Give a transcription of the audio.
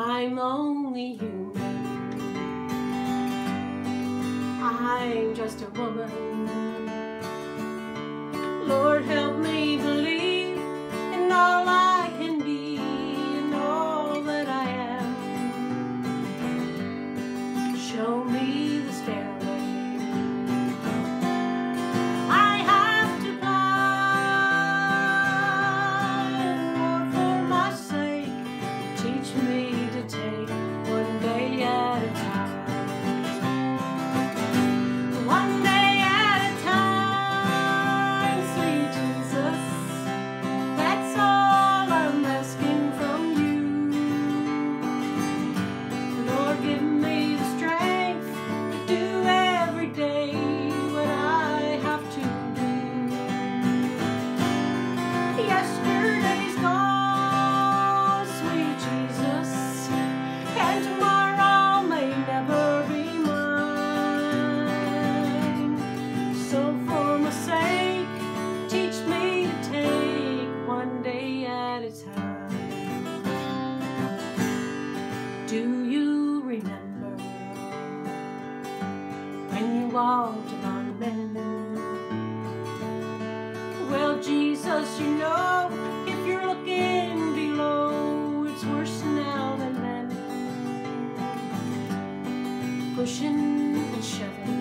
I'm only human. I'm just a woman. Lord, loved by men. Well, Jesus, you know, if you're looking below, it's worse now than then. Pushing and shoving.